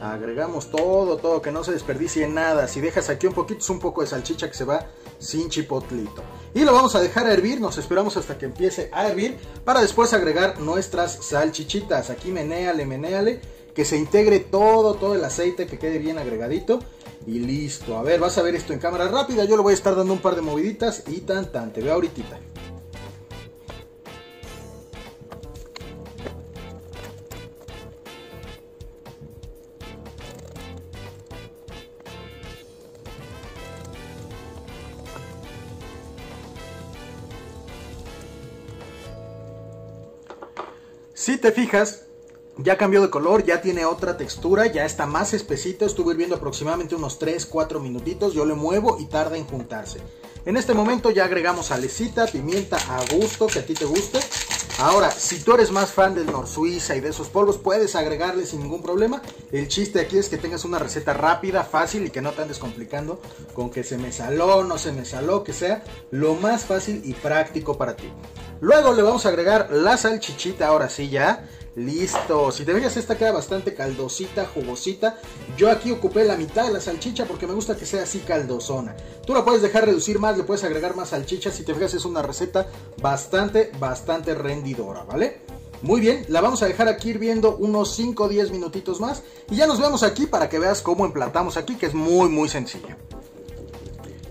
Agregamos todo, todo, que no se desperdicie nada. Si dejas aquí un poquito, es un poco de salchicha que se va sin chipotlito. Y lo vamos a dejar hervir, nos esperamos hasta que empiece a hervir para después agregar nuestras salchichitas. Aquí menéale, menéale, que se integre todo, todo el aceite, que quede bien agregadito. Y listo, a ver, vas a ver esto en cámara rápida, yo le voy a estar dando un par de moviditas y tan tan, te veo ahorita. Si te fijas, ya cambió de color, ya tiene otra textura, ya está más espesito. Estuve hirviendo aproximadamente unos 3-4 minutitos. Yo le muevo y tarda en juntarse. En este momento ya agregamos salecita, pimienta a gusto, que a ti te guste. Ahora, si tú eres más fan del Nor Suiza y de esos polvos, puedes agregarle sin ningún problema. El chiste aquí es que tengas una receta rápida, fácil y que no te andes complicando con que se me saló, no se me saló, que sea lo más fácil y práctico para ti. Luego le vamos a agregar la salchichita, ahora sí ya. Listo, si te fijas esta queda bastante caldosita, jugosita. Yo aquí ocupé la mitad de la salchicha porque me gusta que sea así caldosona. Tú la puedes dejar reducir más, le puedes agregar más salchicha. Si te fijas es una receta bastante, bastante rendidora, ¿vale? Muy bien, la vamos a dejar aquí hirviendo unos 5 o 10 minutitos más. Y ya nos vemos aquí para que veas cómo emplatamos aquí, que es muy, muy sencillo.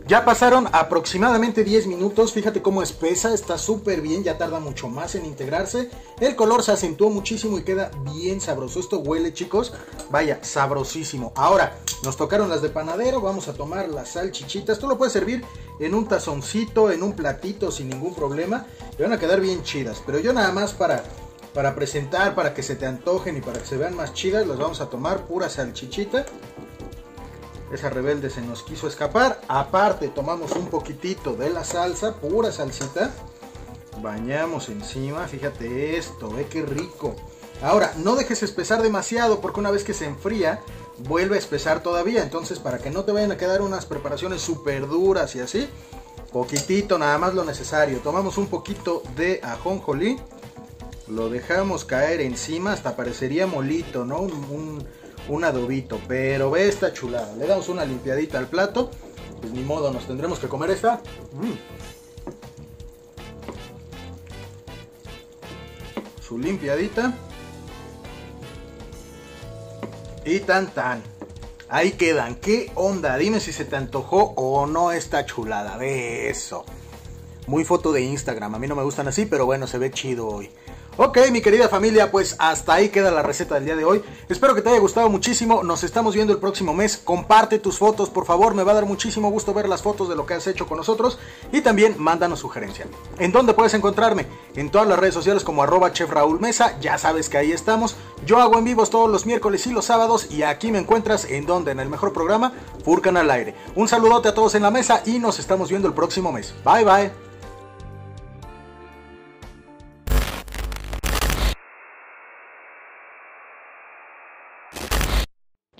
Ya pasaron aproximadamente 10 minutos, fíjate cómo espesa, está súper bien, ya tarda mucho más en integrarse. El color se acentuó muchísimo y queda bien sabroso. Esto huele chicos, vaya, sabrosísimo. Ahora, nos tocaron las de panadero, vamos a tomar las salchichitas. Tú lo puedes servir en un tazoncito, en un platito sin ningún problema. Y van a quedar bien chidas, pero yo nada más para, para presentar, para que se te antojen y para que se vean más chidas, las vamos a tomar pura salchichita. Esa rebelde se nos quiso escapar. Aparte, tomamos un poquitito de la salsa, pura salsita. Bañamos encima. Fíjate esto, ve qué rico. Ahora, no dejes espesar demasiado porque una vez que se enfría, vuelve a espesar todavía. Entonces, para que no te vayan a quedar unas preparaciones súper duras y así, poquitito, nada más lo necesario. Tomamos un poquito de ajonjolí. Lo dejamos caer encima, hasta parecería molito, ¿no? Un, un adobito, pero ve esta chulada. Le damos una limpiadita al plato. Pues ni modo, nos tendremos que comer esta. Mm. Su limpiadita. Y tan tan. Ahí quedan. ¿Qué onda? Dime si se te antojó o no esta chulada. Ve eso. Muy foto de Instagram. A mí no me gustan así, pero bueno, se ve chido hoy. Ok, mi querida familia, pues hasta ahí queda la receta del día de hoy. Espero que te haya gustado muchísimo. Nos estamos viendo el próximo mes. Comparte tus fotos, por favor. Me va a dar muchísimo gusto ver las fotos de lo que has hecho con nosotros. Y también mándanos sugerencia. ¿En dónde puedes encontrarme? En todas las redes sociales como arroba chef Mesa. Ya sabes que ahí estamos. Yo hago en vivos todos los miércoles y los sábados. Y aquí me encuentras en donde, en el mejor programa, Furcan al aire. Un saludote a todos en la mesa y nos estamos viendo el próximo mes. Bye bye.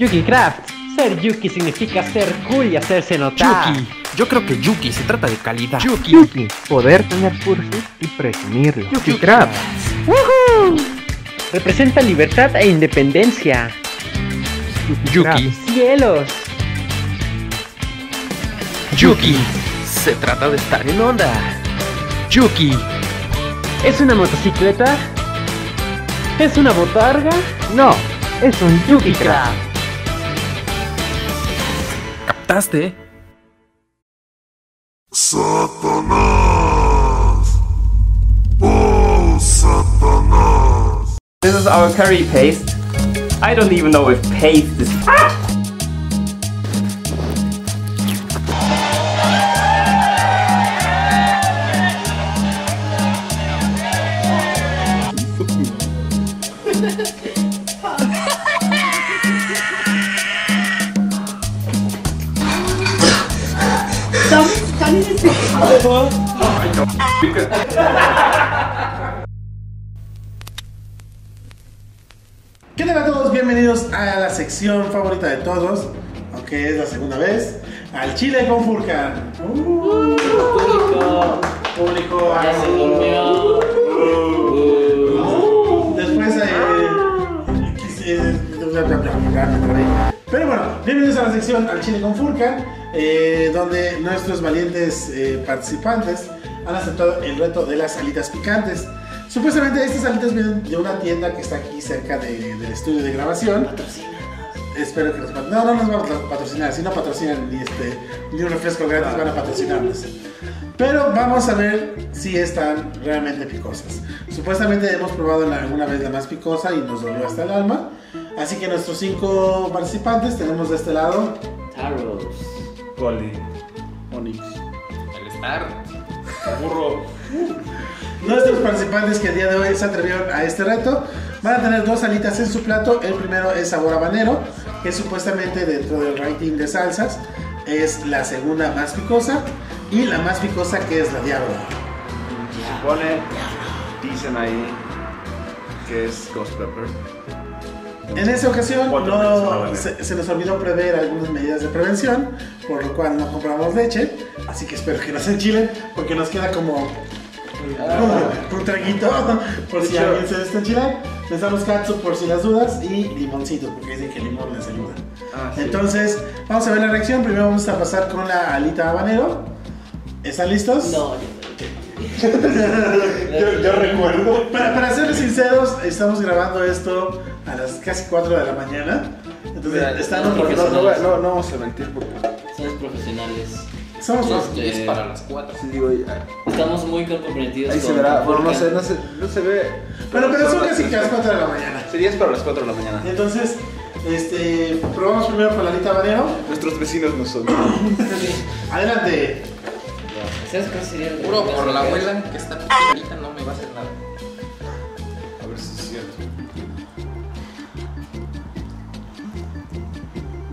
Yuki Craft. Ser Yuki significa ser cool y hacerse notar. Yuki. Yo creo que Yuki se trata de calidad. Yuki. Poder tener fursuit y presumirlo. Yuki Craft. ¡Woohoo! Representa libertad e independencia. Yuki. Cielos. Yuki. Se trata de estar en onda. Yuki. ¿Es una motocicleta? ¿Es una botarga? No, es un Yuki Craft. ¿Captaste? Satanás. Oh, Satanás. This is our curry paste. I don't even know if paste is. ¿Qué tal a todos? Bienvenidos a la sección favorita de todos, aunque es la segunda vez, al Chile con Furcan. Uh, Público. público, Ya se uh, durmió. uh, Después, eh, pero bueno, bienvenidos a la sección al Chile con Furcan, eh, donde nuestros valientes eh, participantes han aceptado el reto de las alitas picantes. Supuestamente estas alitas vienen de una tienda que está aquí cerca de- del estudio de grabación. Espero que nos No, no nos vamos a patrocinar. Si no patrocinan ni, este, ni un refresco gratis, van a patrocinarnos. Pero vamos a ver si están realmente picosas. Supuestamente hemos probado alguna vez la más picosa y nos dolió hasta el alma. Así que nuestros cinco participantes tenemos de este lado. Taros. Poli. Onix. El Star. Burro. Nuestros participantes que el día de hoy se atrevieron a este reto van a tener dos alitas en su plato. El primero es sabor habanero, que supuestamente dentro del rating de salsas es la segunda más picosa. Y la más picosa que es la diablo. Supone, dicen ahí que es Ghost Pepper. En esta ocasión no, se, se nos olvidó prever algunas medidas de prevención, por lo cual no compramos leche. Así que espero que no se enchilen, porque nos queda como un traguito por si alguien se desenchilar. Les damos katsu por si las dudas y limoncitos, porque dicen que el limón les ayuda. Ah, sí. Entonces, vamos a ver la reacción. Primero vamos a pasar con la alita habanero. ¿Están listos? No, yo, [LAUGHS] yo recuerdo. Para, para serles sinceros, estamos grabando esto a las casi 4 de la mañana. Entonces, Mira, estamos no, por no, No, no, no vamos a mentir porque. somos profesionales. Somos Este, Es para las 4. Sí, digo, ya- Estamos muy comprometidos ahí se con verá. con Bueno, no sé, no se, no se ve. Bueno, pero son casi tres. las 4 de la mañana. Sería es para las 4 de la mañana. Entonces, este, probamos primero con la alita habanero. Nuestros vecinos no son. [COUGHS] Adelante. ¿Sabes cuál sería el Puro por la abuela que está ahorita no me va a hacer nada.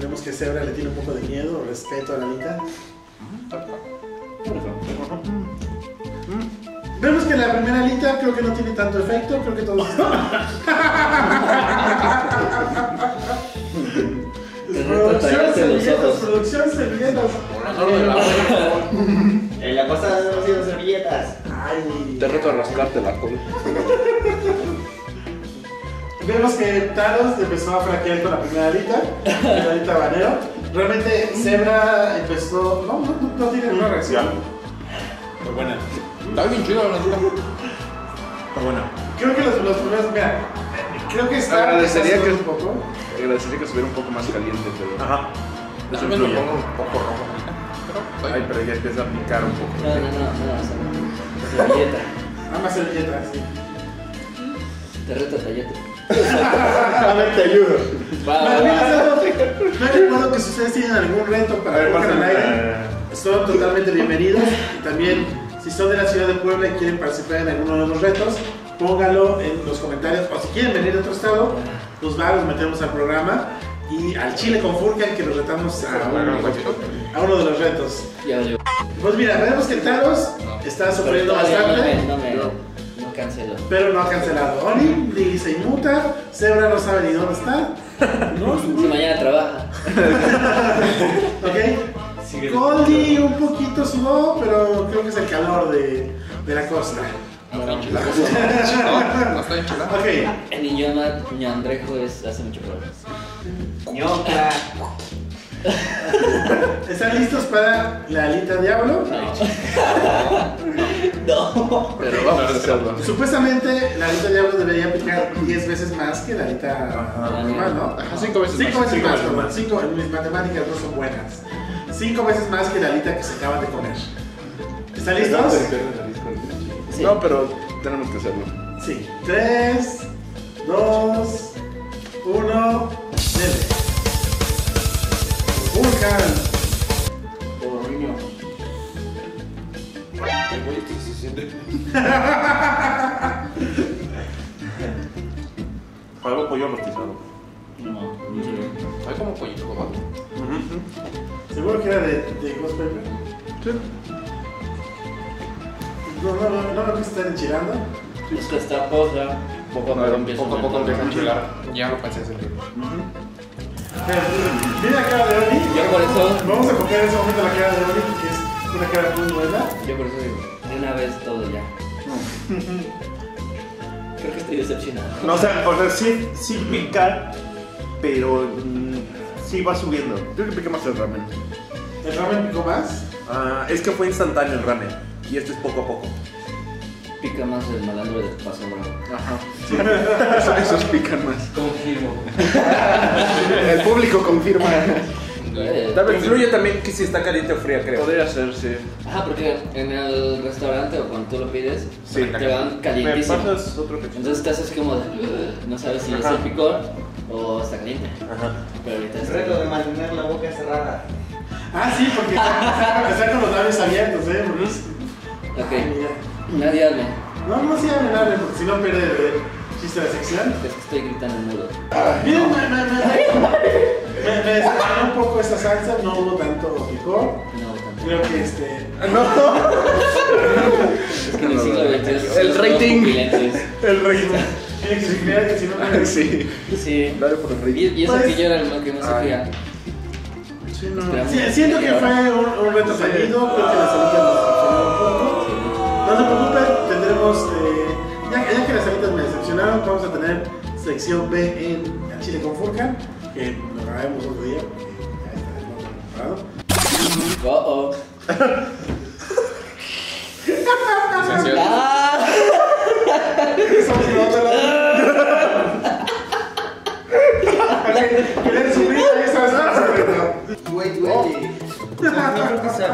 Vemos que Zebra le tiene un poco de miedo o respeto a la alita. Vemos que la primera alita creo que no tiene tanto efecto, creo que todos están. [LAUGHS] Producción, servilletas, producción, servilletas. En la pasada no hicieron servilletas. Ay. Te reto a rascarte la cola. [LAUGHS] Vemos que Thanos empezó a fraquear con la primera alita, la [LAUGHS] alita habanero. Realmente Zebra empezó. No, no, no, no tiene una reacción. Muy buena. Está bien chido la neta. Está buena. Creo que los, los primeros. Mira, creo que está. Agradecería que- un poco. Agradecería que estuviera un poco más caliente, pero. Ajá. Eso vez lo pongo un poco rojo. Pero Ay, pero ya empieza a picar un poco. No, no, no, no, no, no. Servilleta. Ambas servilletas, sí. Te reto tallete. A ver, te ayudo. Va, va, Bueno, va. miren, no recuerdo que si ustedes tienen algún reto para ver, al pásame. aire, son totalmente bienvenidos. Y también, si son de la ciudad de Puebla y quieren participar en alguno de los retos, póngalo en los comentarios. O si quieren venir de otro estado, los va, los metemos al programa. Y al Chile con Furcan, que los retamos a uno, a uno de los retos. Pues mira, vemos que Taros está sufriendo bastante. No no no cancelo. Pero no ha cancelado. Oli ni se inmuta. Zebra no sabe ni dónde está. No, [LAUGHS] Si mañana trabaja. [LAUGHS] ok. Goldie un poquito sudó, pero creo que es el calor de, de la costa. [LAUGHS] Ok. El idioma ñandrejo es, hace mucho problema. Ñoca. [LAUGHS] ¿Están listos para la alita diablo? No. [LAUGHS] Pero vamos a hacerlo. Supuestamente la alita diablo debería picar 10 veces más que la alita normal, ¿no? Ajá, cinco veces Cinco más. veces Cinco más, veces perdón. más. Cinco, mis matemáticas no son buenas. Cinco veces más que la alita que se acaban de comer. ¿Están listos? Sí. No, pero tenemos que hacerlo. Sí. 3, 2, 1, dele. Vulcan. Por niño. Algo pollo rostizado. No. Hay como pollito cobado. ¿Seguro que era de, de Ghost Pepper? Sí. No, no, no, no me gusta estar enchilando. Es que está posa. Poco a poco empieza Poco a poco empieza a enchilar. Ya lo pensé hacer. Mira la cara de Oni. Yo por eso, Vamos a copiar en ese momento la cara de Oni porque es una cara muy buena. yo por eso digo, de una vez todo ya. Creo que estoy decepcionado. No, o sea, o sea sí, sí pica, pero mm, sí va subiendo. Yo que pique más el ramen. ¿El ramen picó más? Ah, es que fue instantáneo el ramen. Y este es poco a poco. Pica más el malandro de paso bravo. Ajá. Eso- esos pican más. Confirmo. El público confirma. Eh, Influye también que si está caliente o fría, creo. Podría ser, sí. Ajá, porque en el restaurante o cuando tú lo pides, Sí. te dan ¿Me calientísimo. pasas otro que Entonces estás así como de, "Ugh", no sabes si es Ajá. el picor o está caliente. Ajá. Pero ahorita El reto de mantener la boca cerrada. Ah, sí, porque está, está con los labios abiertos, ¿eh? Ok, Ay. Nadie hable. No, no, sí, hablen, hablen, porque si no pierde el chiste de la sección. Es que estoy gritando mudo. Miren, me, me, me, me, me decepcionó un poco esa salsa, no hubo tanto picor. No, tampoco. Creo que este. Es que en el siglo XXI El rating. El ritmo. Tiene que ser que si no, no Sí. Sí. Dale por el Y, ritmo. y eso Pues- que yo era el que no sabía. Sí, no. Siento que fue un, un reto fallido, creo que la salida nos un poco. No se preocupen, tendremos, eh, ya, ya que las salidas me decepcionaron, vamos a tener sección B en Chile con Furcan, que lo grabemos otro día, porque ya está preparado. Oh,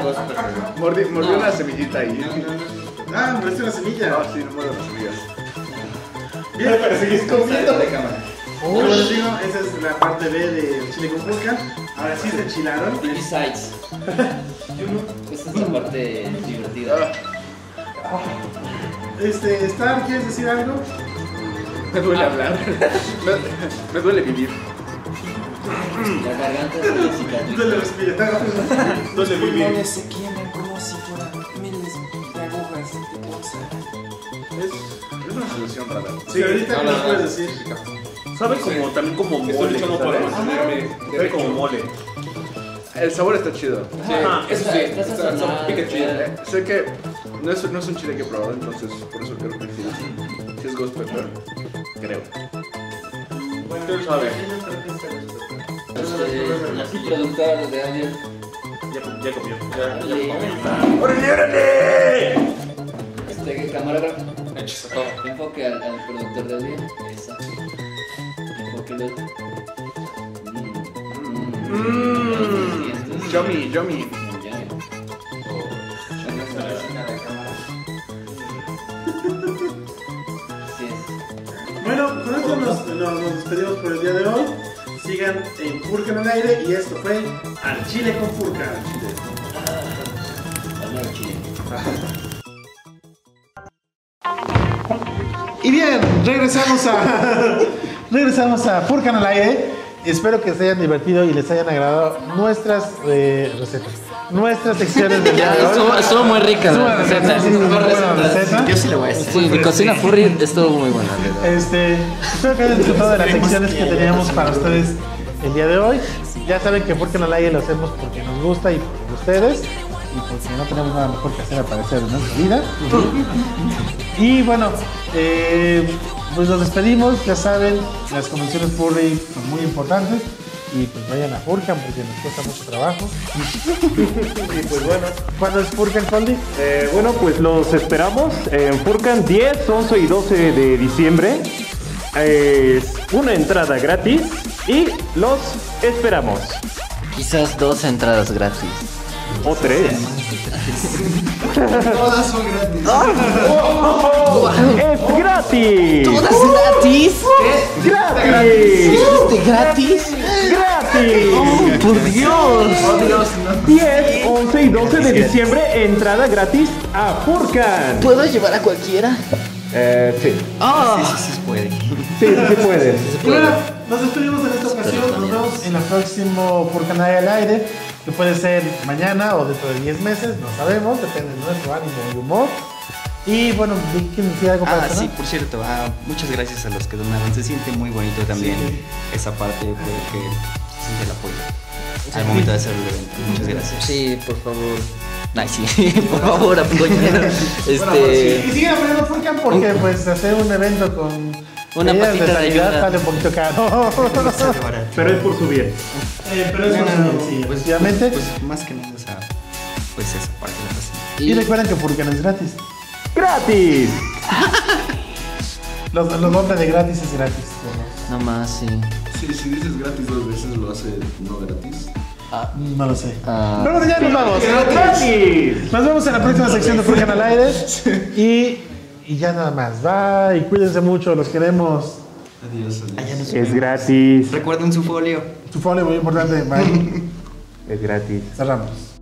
personas. Mordi, mordió una semillita ahí. Ah, me es una semilla. No, sí, no muero las semillas. Bien, pero seguís comiendo. de cámara. Como les digo, esa es la parte B de Chile con Furcan. Ahora sí se enchilaron. Besides. [LAUGHS] Esta es la parte divertida. Este, Star, ¿quieres decir algo? Me duele hablar. Me, me duele vivir. La garganta es una cicatriz. [LAUGHS] No le respirar. ¿Dónde viví? Es, es una solución rara. Sí, ahorita No, ¿qué no, puedes decir? Sabe como, también como Estoy mole. luchando por ¿sabes? mantenerme Sabe como mole. El sabor está chido. Ajá, Eso sí, está- pica chido. Eh, sé que no es, no es un chile que he probado, entonces por eso creo que sí, sí es Ghost Pepper. Creo. ¿Quién sabe? Este, de. Ya, ya comió. Ya, ya Sí. comí. ¡Órale, órale! Este camarógrafo. Enfoque al, al productor de audio. Esa. Enfóquelo. Mm. Mmm. Esto es- Yummy, yummy. Ya. Sí es. Bueno, nos, nos despedimos por el día de hoy. Sigan en Furca en el aire y esto fue Al Chile con Furca. Y [LAUGHS] regresamos a [LAUGHS] regresamos a Furca en el aire. Espero que se hayan divertido y les hayan agradado nuestras eh, recetas. Nuestras secciones de hoy. Estuvo, estuvo muy rica Estuvo la receta. sí. Yo sí le voy a decir. Sí, mi cocina furry estuvo muy buena. Este, espero que hayan disfrutado de las secciones que teníamos para ustedes el día de hoy. Ya saben que porque no la lo hacemos porque nos gusta y por ustedes y porque no tenemos nada mejor que hacer aparecer en nuestra vida. [LAUGHS] Y bueno, eh, pues nos despedimos. Ya saben, las convenciones furry son muy importantes. Y pues vayan a Furcan porque nos cuesta mucho trabajo. [LAUGHS] Y pues bueno. ¿Cuándo es Furcan, Coldy? Eh, bueno, pues los esperamos en Furcan 10, 11 y 12 de diciembre. Es una entrada gratis y los esperamos. Quizás dos entradas gratis. O tres. Todas son gratis. ¡Es gratis! gratis? ¡Gratis! ¿Dijiste gratis? ¡Gratis! Oh, por Dios. 10, 11 y 12 de diciembre, entrada gratis a Furcan. ¿Puedo llevar a cualquiera? Eh, sí. Ah. Sí, sí, sí puede. Sí, sí bueno, nos despedimos en esta ocasión. Nos vemos en el próximo Furcan al aire, que puede ser mañana o dentro de 10 meses, no sabemos, depende de nuestro ánimo y humor. Y bueno, ¿quieren decir algo para Ah, sí, por cierto, ah, muchas gracias a los que donaron. Se siente muy bonito también esa parte porque se siente el apoyo al momento de hacer el evento. Muchas gracias. Sí, por favor. Ay, sí, [LAUGHS] por favor, apoyen. Y Este. sigan apoyando Furcan porque pues hacer un evento con Una medidas patita de sanidad ayuda. sale un poquito caro. Pero es por su bien. Eh, pero es No, por no, su- sí, pues, efectivamente. Pues más que nada, o sea, pues esa parte la pasé. Y recuerden que Furcan es gratis. ¡Gratis! [LAUGHS] Los, los nombres de gratis es gratis. No más, sí. Sí, si dices gratis dos veces, lo hace no gratis. No lo sé. Ah. Pero bueno, ya nos vamos. ¡Gratis! Nos vemos en la próxima sección de Furcan al aire. [LAUGHS] Y, y ya nada más. Bye. Cuídense mucho. Los queremos. Adiós, adiós. Es gratis. Recuerden su folio. Su folio muy importante. Bye. [LAUGHS] Es gratis. Cerramos.